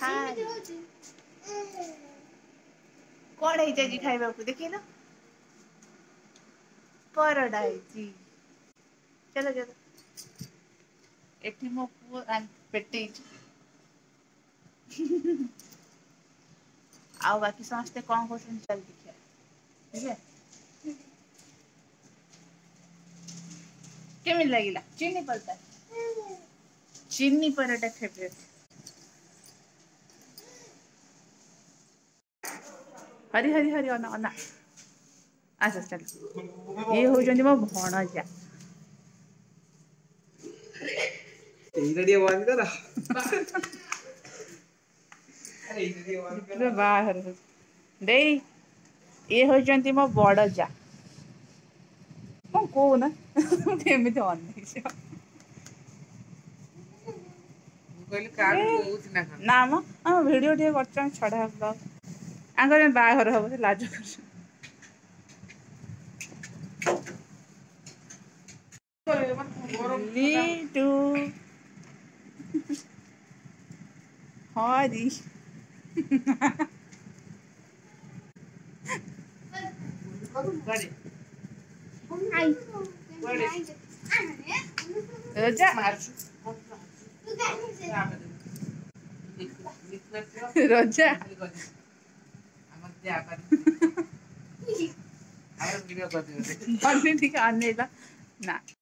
हाँ कौन है जी खाइबा को देखिए ना परडा जी चलो चलो ଏଠି ମୋ ପୁଅ ପେଟେଇଛି ଆଉ ବାକି ସମସ୍ତେ କ'ଣ କରୁଛନ୍ତି ଚାଲି ଦେଖିବା ବୁଝିଲେ କେମିତି ଲାଗିଲା ଚିନି ପରଟା ଚିନି ପରଟା ଫେଭରେଟ୍ हरि हरि हरि अना अना ଆଚ୍ଛା ଚାଲ ଇଏ ହେଉଛନ୍ତି ମୋ ଭଣଜା ଏଇଟା ଟିକେ ବନ୍ଦ କର ବାହାଘର ଦେଇ ଇଏ ହେଉଛନ୍ତି ମୋ ବଡ଼ ଯା କ'ଣ କହୁନା ଏମିତି ଅନେଇଛ ନା ମ ଆମ ଭିଡ଼ିଓ ଟିକେ କରୁଛୁ ଆମେ ଛଡ଼ା ବ୍ଲଗ୍ ଆଙ୍କର ବାହାଘର ହବ ସେ ଲାଜ କରୁଛନ୍ତି লিটু হরি রোজা अन्य ल